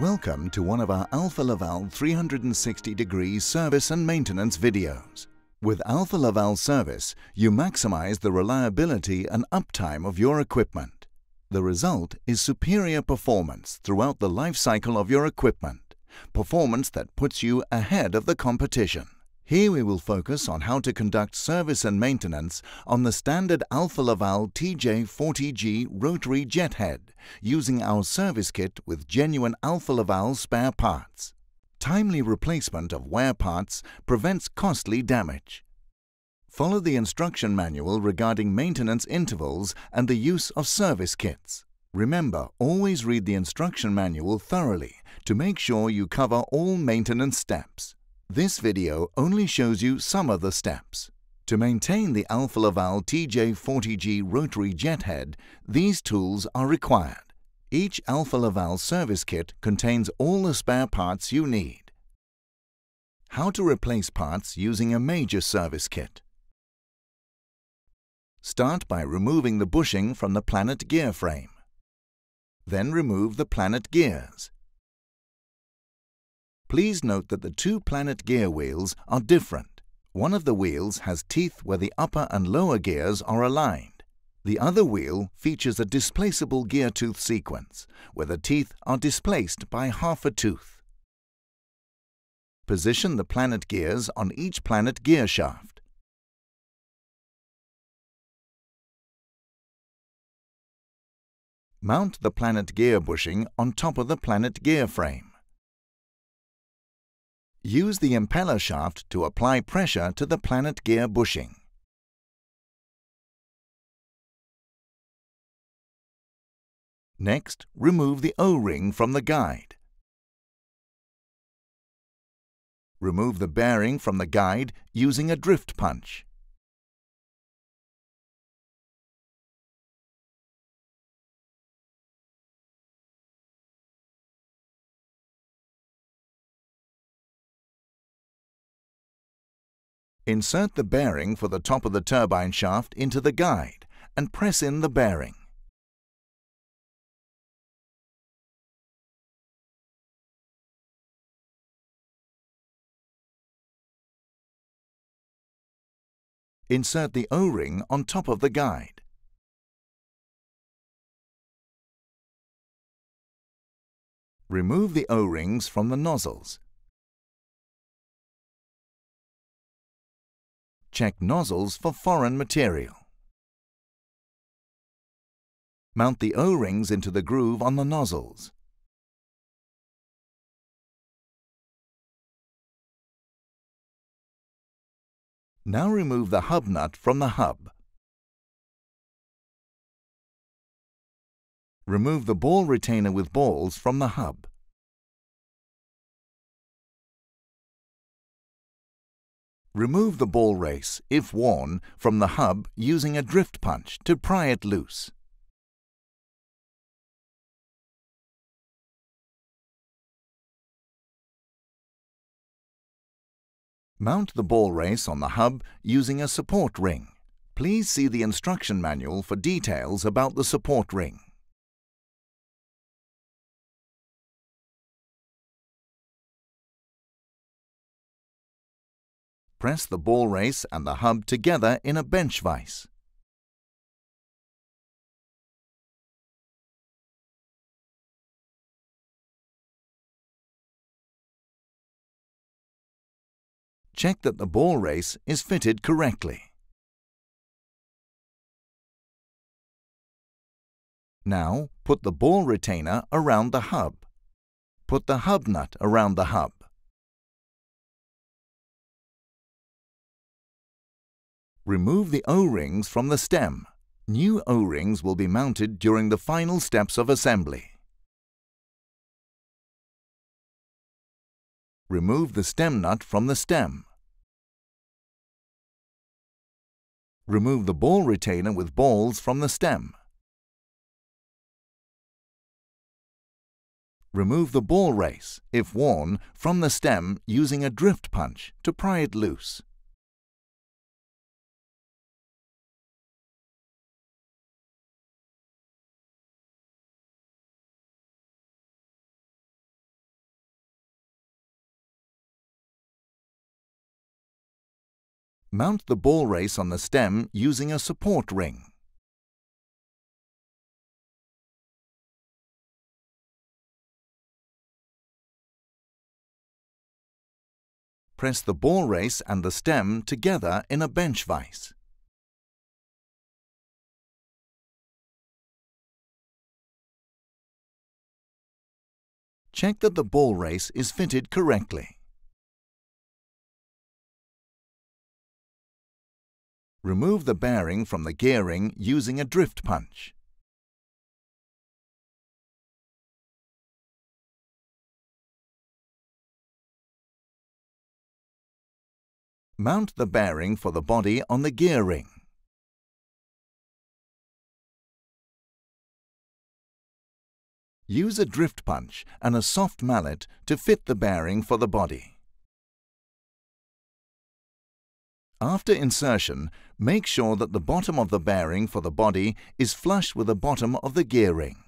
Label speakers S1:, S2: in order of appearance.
S1: Welcome to one of our Alfa Laval 360 degree service and maintenance videos. With Alfa Laval Service, you maximize the reliability and uptime of your equipment. The result is superior performance throughout the life cycle of your equipment, performance that puts you ahead of the competition. Here we will focus on how to conduct service and maintenance on the standard Alfa Laval TJ40G rotary jet head using our service kit with genuine Alfa Laval spare parts. Timely replacement of wear parts prevents costly damage. Follow the instruction manual regarding maintenance intervals and the use of service kits. Remember, always read the instruction manual thoroughly to make sure you cover all maintenance steps. This video only shows you some of the steps. To maintain the Alfa Laval TJ40G rotary jet head, these tools are required. Each Alfa Laval service kit contains all the spare parts you need. How to replace parts using a major service kit. Start by removing the bushing from the planet gear frame. Then remove the planet gears. Please note that the two planet gear wheels are different. One of the wheels has teeth where the upper and lower gears are aligned. The other wheel features a displaceable gear tooth sequence, where the teeth are displaced by half a tooth. Position the planet gears on each planet gear shaft. Mount the planet gear bushing on top of the planet gear frame. Use the impeller shaft to apply pressure to the planet gear bushing. Next, remove the O-ring from the guide. Remove the bearing from the guide using a drift punch. Insert the bearing for the top of the turbine shaft into the guide and press in the bearing. Insert the O-ring on top of the guide. Remove the O-rings from the nozzles Check nozzles for foreign material. Mount the O-rings into the groove on the nozzles. Now remove the hub nut from the hub. Remove the ball retainer with balls from the hub. Remove the ball race, if worn, from the hub using a drift punch to pry it loose. Mount the ball race on the hub using a support ring. Please see the instruction manual for details about the support ring. Press the ball race and the hub together in a bench vise. Check that the ball race is fitted correctly. Now, put the ball retainer around the hub. Put the hub nut around the hub. Remove the O-rings from the stem. New O-rings will be mounted during the final steps of assembly. Remove the stem nut from the stem. Remove the ball retainer with balls from the stem. Remove the ball race, if worn, from the stem using a drift punch to pry it loose. Mount the ball race on the stem using a support ring. Press the ball race and the stem together in a bench vise. Check that the ball race is fitted correctly. Remove the bearing from the gear ring using a drift punch. Mount the bearing for the body on the gear ring. Use a drift punch and a soft mallet to fit the bearing for the body. After insertion, make sure that the bottom of the bearing for the body is flush with the bottom of the gear ring.